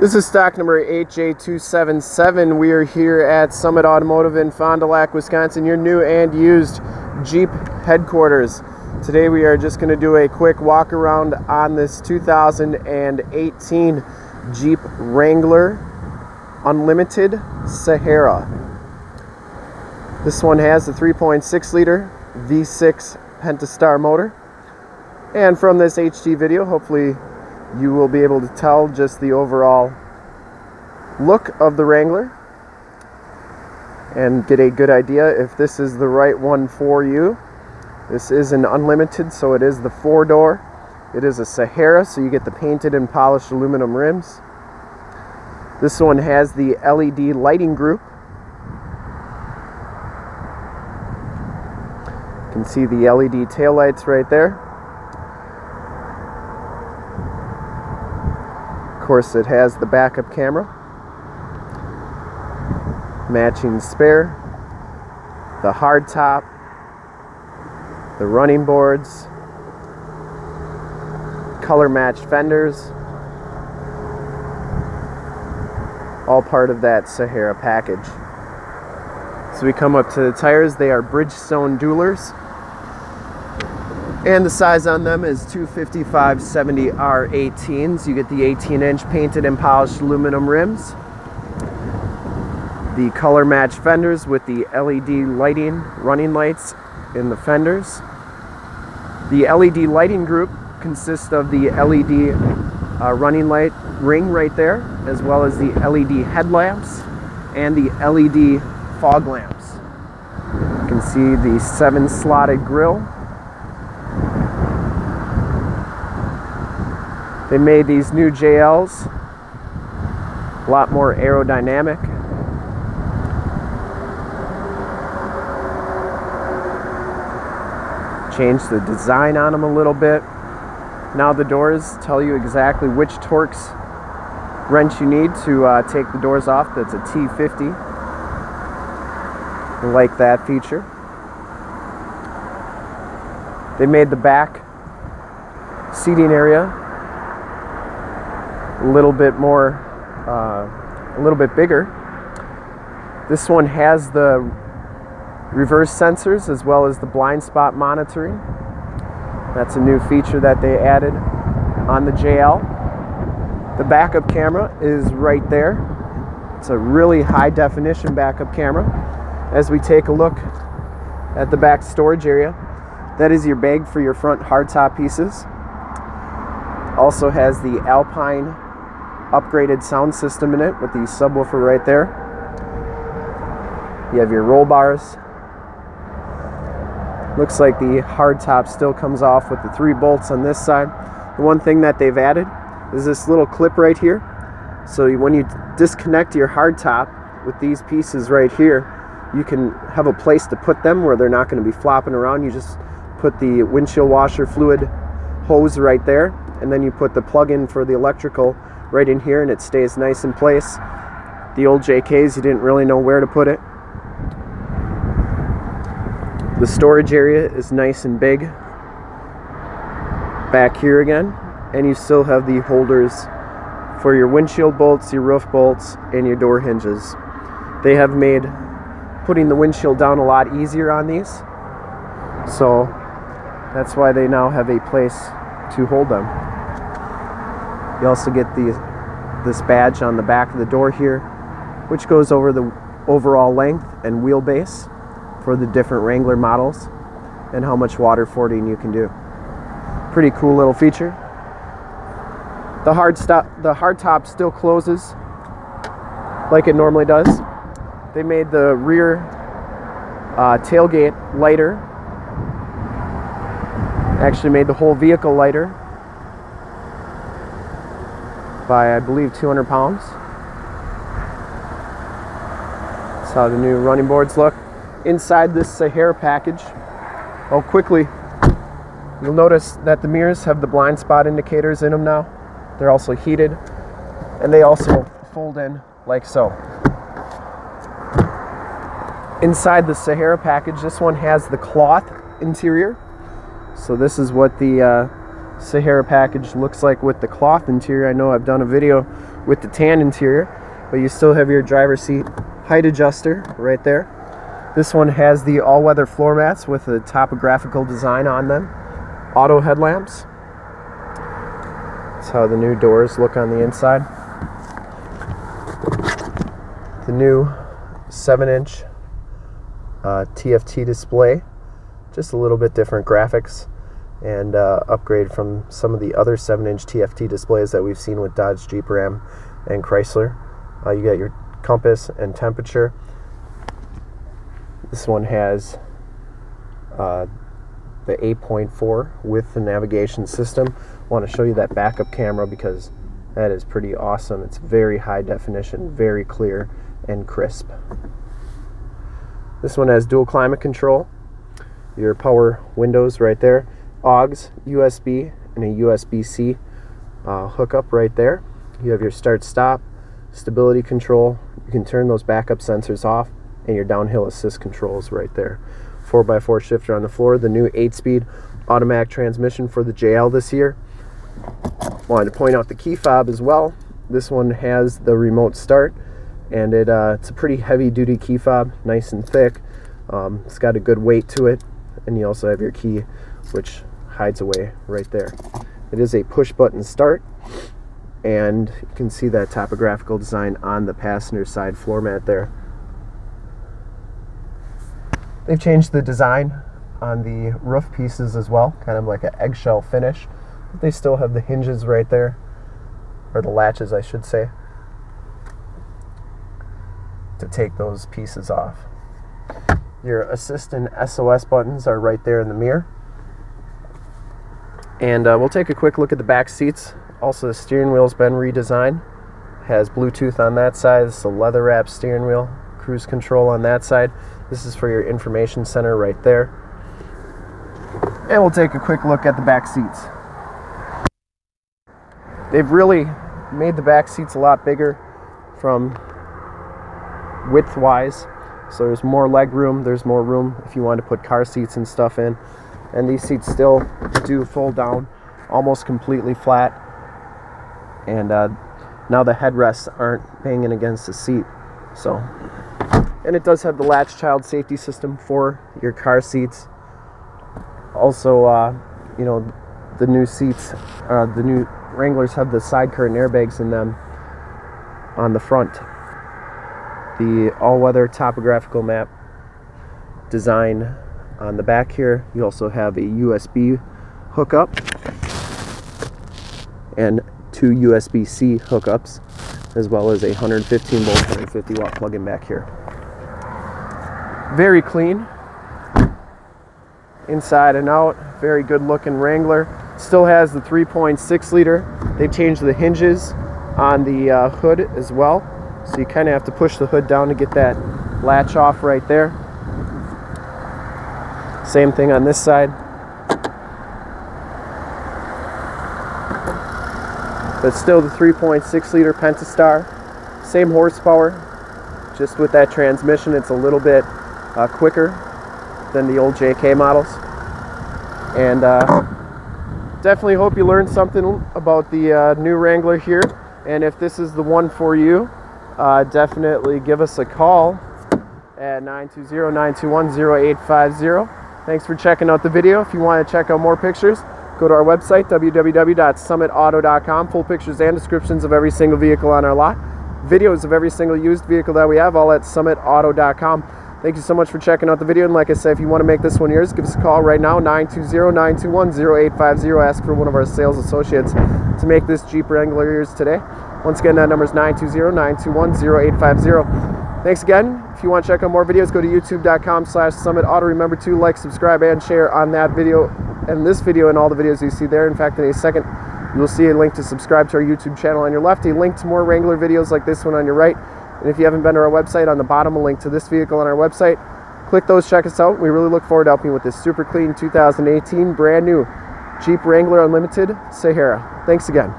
This is stock number 8J277. We are here at Summit Automotive in Fond du Lac, Wisconsin, your new and used Jeep headquarters. Today we are just going to do a quick walk around on this 2018 Jeep Wrangler Unlimited Sahara. This one has a 3.6 liter V6 Pentastar motor. And from this HD video, hopefully you will be able to tell just the overall look of the Wrangler and get a good idea if this is the right one for you. This is an unlimited, so it is the four door. It is a Sahara, so you get the painted and polished aluminum rims. This one has the LED lighting group. You can see the LED taillights right there. Course it has the backup camera matching spare the hard top the running boards color matched fenders all part of that Sahara package. So we come up to the tires. They are Bridgestone Duelers and the size on them is 255 70 R18s. You get the 18 inch painted and polished aluminum rims. The color match fenders with the LED lighting, running lights in the fenders. The LED lighting group consists of the LED uh, running light ring right there, as well as the LED headlamps and the LED fog lamps. You can see the seven slotted grille They made these new JLs a lot more aerodynamic. Changed the design on them a little bit. Now the doors tell you exactly which Torx wrench you need to uh, take the doors off. That's a T50. I like that feature. They made the back seating area a little bit more, uh, a little bit bigger. This one has the reverse sensors as well as the blind spot monitoring. That's a new feature that they added on the JL. The backup camera is right there. It's a really high definition backup camera. As we take a look at the back storage area, that is your bag for your front hardtop pieces. Also has the Alpine upgraded sound system in it with the subwoofer right there. You have your roll bars. Looks like the hard top still comes off with the three bolts on this side. The one thing that they've added is this little clip right here. So when you disconnect your hard top with these pieces right here, you can have a place to put them where they're not going to be flopping around. You just put the windshield washer fluid hose right there, and then you put the plug in for the electrical right in here and it stays nice in place. The old JKs, you didn't really know where to put it. The storage area is nice and big back here again and you still have the holders for your windshield bolts, your roof bolts, and your door hinges. They have made putting the windshield down a lot easier on these. So that's why they now have a place to hold them. You also get the this badge on the back of the door here, which goes over the overall length and wheelbase for the different Wrangler models and how much water fording you can do. Pretty cool little feature. The hard stop the hard top still closes like it normally does. They made the rear uh, tailgate lighter. Actually made the whole vehicle lighter by I believe 200 pounds. That's how the new running boards look. Inside this Sahara package, oh quickly, you'll notice that the mirrors have the blind spot indicators in them now. They're also heated and they also fold in like so. Inside the Sahara package, this one has the cloth interior. So this is what the uh, Sahara package looks like with the cloth interior. I know I've done a video with the tan interior, but you still have your driver's seat height adjuster right there. This one has the all-weather floor mats with a topographical design on them. Auto headlamps. That's how the new doors look on the inside. The new 7-inch uh, TFT display. Just a little bit different graphics and uh, upgrade from some of the other 7-inch TFT displays that we've seen with Dodge, Jeep, Ram, and Chrysler. Uh, you got your compass and temperature. This one has uh, the 8.4 with the navigation system. I want to show you that backup camera because that is pretty awesome. It's very high definition, very clear and crisp. This one has dual climate control, your power windows right there, AUX, USB, and a USB-C uh, hookup right there. You have your start stop, stability control. You can turn those backup sensors off and your downhill assist controls right there. 4x4 shifter on the floor, the new 8-speed automatic transmission for the JL this year. Wanted to point out the key fob as well. This one has the remote start and it uh, it's a pretty heavy duty key fob nice and thick um, it's got a good weight to it and you also have your key which hides away right there it is a push button start and you can see that topographical design on the passenger side floor mat there they've changed the design on the roof pieces as well kind of like an eggshell finish but they still have the hinges right there or the latches I should say to take those pieces off. Your assist and SOS buttons are right there in the mirror. And uh, we'll take a quick look at the back seats. Also, the steering wheel's been redesigned. Has Bluetooth on that side. It's a leather wrap steering wheel. Cruise control on that side. This is for your information center right there. And we'll take a quick look at the back seats. They've really made the back seats a lot bigger from width wise. So there's more leg room, there's more room if you want to put car seats and stuff in. And these seats still do fold down almost completely flat. And uh, now the headrests aren't banging against the seat. So, and it does have the latch child safety system for your car seats. Also, uh, you know, the new seats, uh, the new Wranglers have the side curtain airbags in them on the front the all-weather topographical map design on the back here. You also have a USB hookup and two USB-C hookups as well as a 115 volt 150 watt plug-in back here. Very clean inside and out. Very good looking Wrangler. Still has the 3.6 liter. They've changed the hinges on the uh, hood as well. So you kind of have to push the hood down to get that latch off right there. Same thing on this side. But still the 3.6 liter Pentastar. Same horsepower, just with that transmission it's a little bit uh, quicker than the old JK models. And uh, definitely hope you learned something about the uh, new Wrangler here. And if this is the one for you, uh, definitely give us a call at 920-921-0850. Thanks for checking out the video. If you want to check out more pictures, go to our website, www.summitauto.com. Full pictures and descriptions of every single vehicle on our lot. Videos of every single used vehicle that we have, all at summitauto.com. Thank you so much for checking out the video. And like I said, if you want to make this one yours, give us a call right now, 920-921-0850. Ask for one of our sales associates to make this Jeep Wrangler yours today. Once again, that number is 920-921-0850. Thanks again. If you want to check out more videos, go to youtube.com slash summit auto. Remember to like, subscribe, and share on that video and this video and all the videos you see there. In fact, in a second, you will see a link to subscribe to our YouTube channel on your left, a link to more Wrangler videos like this one on your right, and if you haven't been to our website, on the bottom, a link to this vehicle on our website. Click those, check us out. We really look forward to helping you with this super clean 2018 brand new Jeep Wrangler Unlimited Sahara. Thanks again.